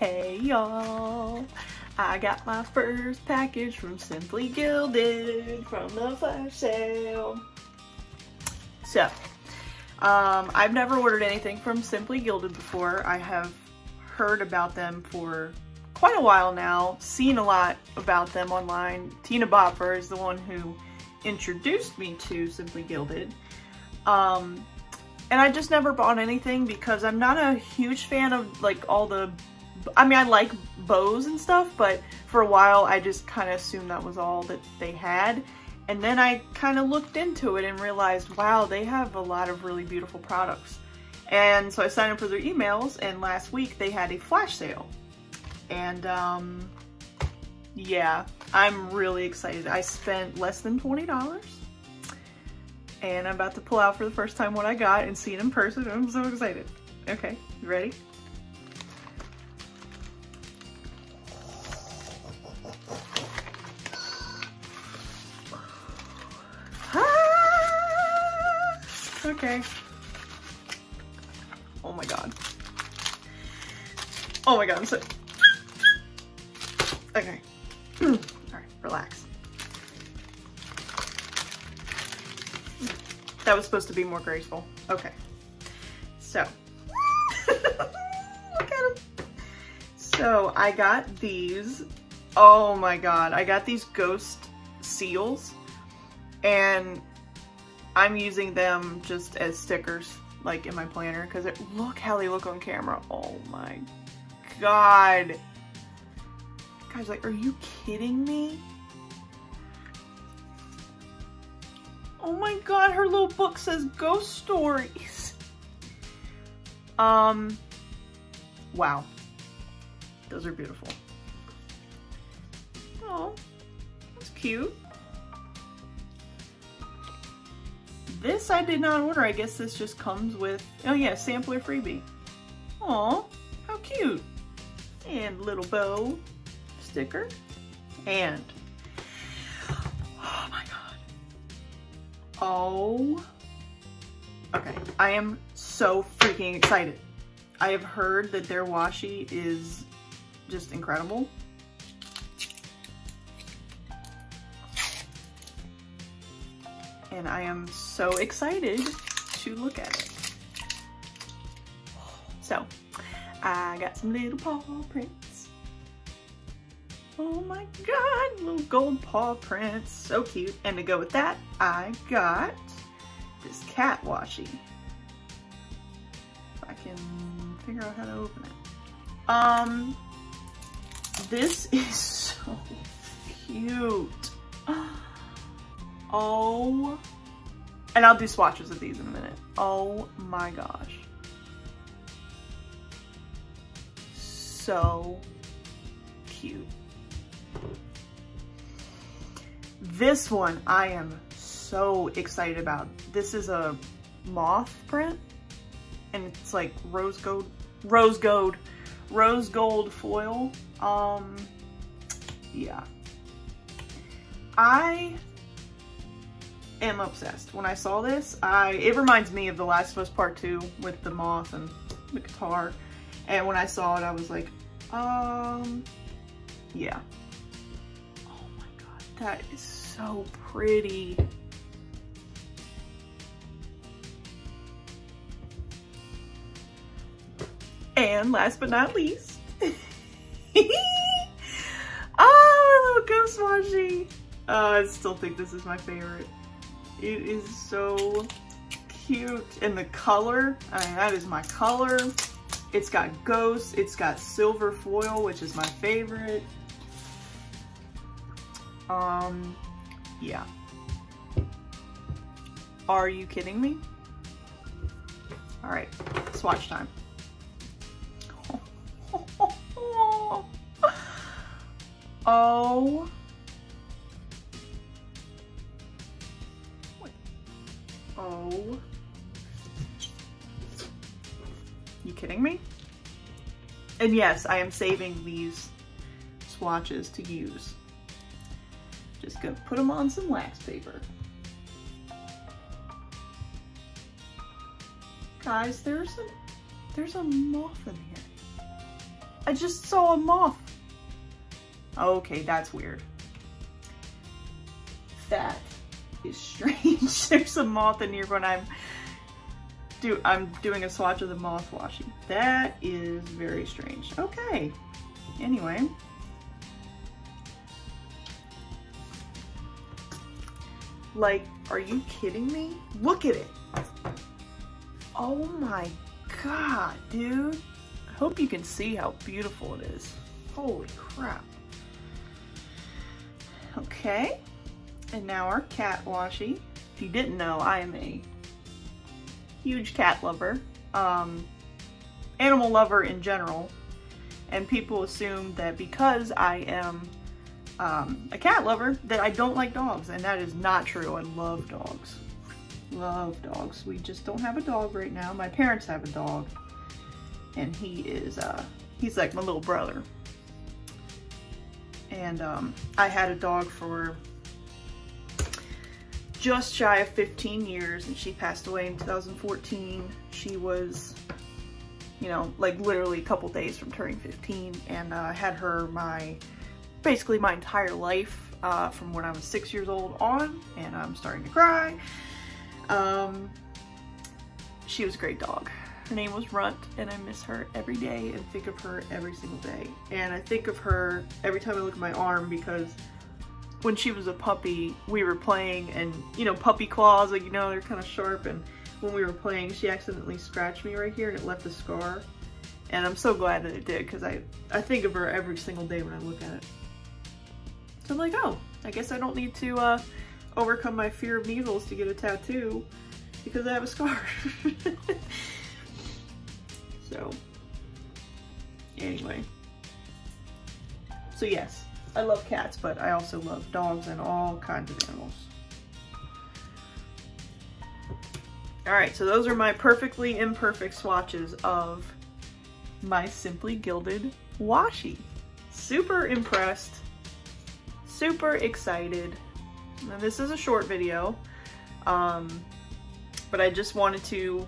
Hey y'all, I got my first package from Simply Gilded from the flash sale. So, um, I've never ordered anything from Simply Gilded before. I have heard about them for quite a while now, seen a lot about them online. Tina Bopper is the one who introduced me to Simply Gilded. Um, and I just never bought anything because I'm not a huge fan of like all the, I mean I like bows and stuff, but for a while I just kind of assumed that was all that they had. And then I kind of looked into it and realized, wow, they have a lot of really beautiful products. And so I signed up for their emails and last week they had a flash sale. And um, yeah, I'm really excited. I spent less than $20 and I'm about to pull out for the first time what I got and see it in person. I'm so excited. Okay, you ready? Okay. Oh my god. Oh my god, I'm. Okay. Alright, relax. That was supposed to be more graceful. Okay. So. Look at them. So I got these. Oh my god. I got these ghost seals. And I'm using them just as stickers like in my planner because look how they look on camera. Oh my god. Guys, like, are you kidding me? Oh my god, her little book says ghost stories. Um, wow. Those are beautiful. Oh, that's cute. This I did not order. I guess this just comes with, oh yeah, sampler freebie. Aw, how cute. And little bow sticker. And, oh my god. Oh, okay. I am so freaking excited. I have heard that their washi is just incredible. And I am so excited to look at it. So, I got some little paw prints. Oh my god, little gold paw prints. So cute. And to go with that, I got this cat washi. If I can figure out how to open it. Um, this is so cute. Oh, and I'll do swatches of these in a minute. Oh my gosh. So cute. This one I am so excited about. This is a moth print and it's like rose gold, rose gold, rose gold foil. Um, yeah. I am obsessed. When I saw this, I it reminds me of The Last of Us Part 2 with the moth and the guitar. And when I saw it, I was like, um, yeah. Oh my god, that is so pretty. And last but not least, oh, little ghost washi. Oh, I still think this is my favorite. It is so cute. And the color, I mean, that is my color. It's got ghosts, it's got silver foil, which is my favorite. Um, yeah. Are you kidding me? All right, swatch time. Oh. Oh. You kidding me? And yes, I am saving these swatches to use. Just gonna put them on some wax paper. Guys, there's a, there's a moth in here. I just saw a moth. Okay, that's weird. That is strange. There's a moth in here when I'm do I'm doing a swatch of the moth washi. That is very strange. Okay. Anyway. Like, are you kidding me? Look at it. Oh my god, dude. I hope you can see how beautiful it is. Holy crap. Okay. And now our cat washi. If you didn't know, I am a huge cat lover. Um, animal lover in general. And people assume that because I am um, a cat lover, that I don't like dogs. And that is not true. I love dogs. Love dogs. We just don't have a dog right now. My parents have a dog. And he is, uh, he's like my little brother. And um, I had a dog for just shy of 15 years and she passed away in 2014. She was, you know, like literally a couple days from turning 15 and uh, I had her my, basically my entire life uh, from when I was six years old on and I'm starting to cry. Um, she was a great dog. Her name was Runt and I miss her every day and think of her every single day. And I think of her every time I look at my arm because when she was a puppy, we were playing and, you know, puppy claws, like, you know, they're kind of sharp. And when we were playing, she accidentally scratched me right here and it left a scar. And I'm so glad that it did because I, I think of her every single day when I look at it. So I'm like, oh, I guess I don't need to uh, overcome my fear of needles to get a tattoo because I have a scar. so, anyway. So yes, I love cats, but I also love dogs and all kinds of animals. Alright, so those are my perfectly imperfect swatches of my Simply Gilded washi. Super impressed, super excited. Now this is a short video, um, but I just wanted to,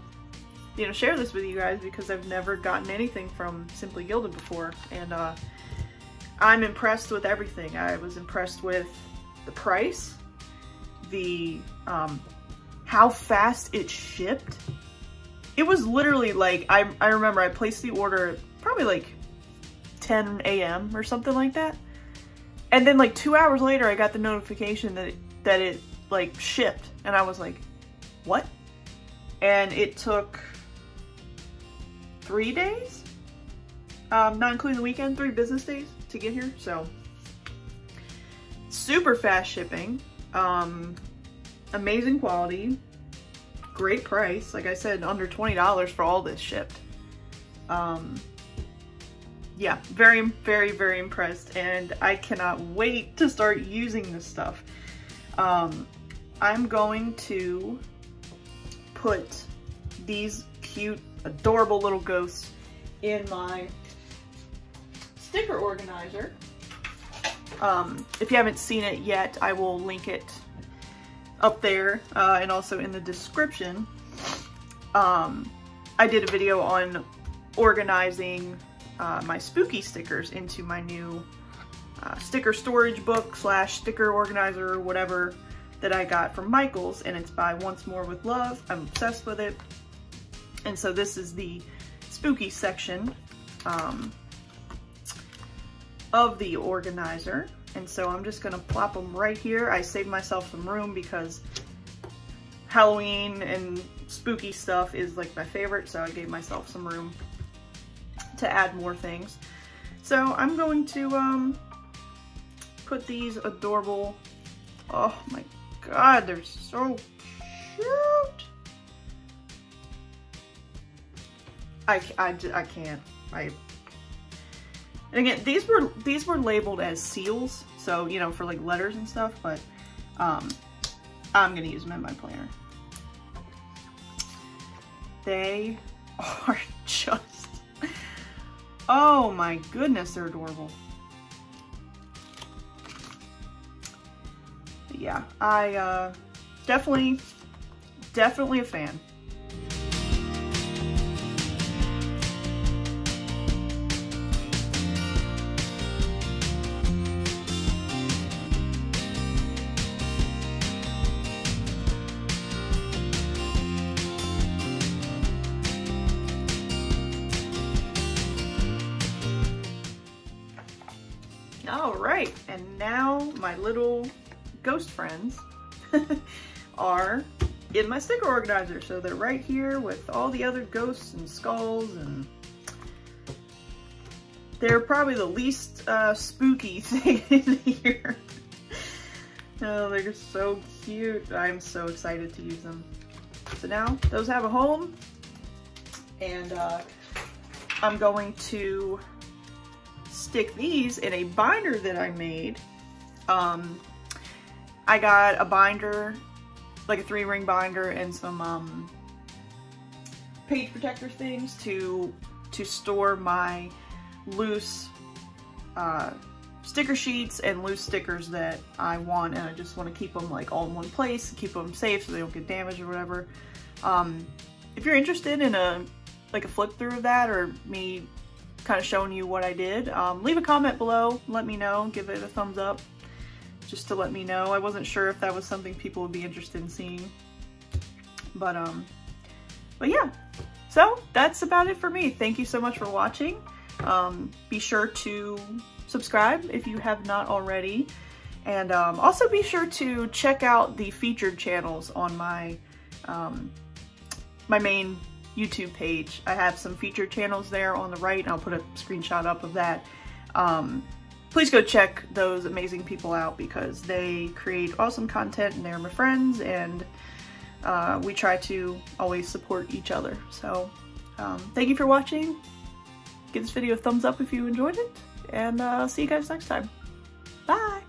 you know, share this with you guys because I've never gotten anything from Simply Gilded before, and uh, I'm impressed with everything. I was impressed with the price, the um, how fast it shipped. It was literally like, I, I remember I placed the order probably like 10 a.m. or something like that. And then like two hours later, I got the notification that it, that it like shipped. And I was like, what? And it took three days? Um, not including the weekend, three business days to get here. So super fast shipping, um, amazing quality, great price. Like I said, under $20 for all this shipped. Um, yeah, very, very, very impressed. And I cannot wait to start using this stuff. Um, I'm going to put these cute, adorable little ghosts in my sticker organizer. Um, if you haven't seen it yet, I will link it up there uh, and also in the description. Um, I did a video on organizing uh, my spooky stickers into my new uh, sticker storage book slash sticker organizer or whatever that I got from Michaels and it's by Once More With Love. I'm obsessed with it. And so this is the spooky section. Um, of the organizer. And so I'm just gonna plop them right here. I saved myself some room because Halloween and spooky stuff is like my favorite, so I gave myself some room to add more things. So I'm going to um, put these adorable, oh my god, they're so cute. I, I, I can't. I and again, these were these were labeled as seals, so you know for like letters and stuff. But um, I'm gonna use them in my planner. They are just oh my goodness, they're adorable. But yeah, I uh, definitely definitely a fan. Right, and now my little ghost friends are in my sticker organizer. So they're right here with all the other ghosts and skulls and they're probably the least uh, spooky thing in here. oh, they're so cute. I'm so excited to use them. So now those have a home and uh, I'm going to stick these in a binder that I made. Um, I got a binder, like a three ring binder and some um, page protector things to, to store my loose uh, sticker sheets and loose stickers that I want and I just want to keep them like all in one place, keep them safe so they don't get damaged or whatever. Um, if you're interested in a like a flip through of that or me kind of showing you what I did, um, leave a comment below, let me know, give it a thumbs up just to let me know. I wasn't sure if that was something people would be interested in seeing. But um, but yeah, so that's about it for me. Thank you so much for watching. Um, be sure to subscribe if you have not already. And um, also be sure to check out the featured channels on my um, my main YouTube page. I have some featured channels there on the right. I'll put a screenshot up of that. Um, please go check those amazing people out because they create awesome content and they're my friends and uh, we try to always support each other. So um, thank you for watching give this video a thumbs up if you enjoyed it, and uh, see you guys next time. Bye!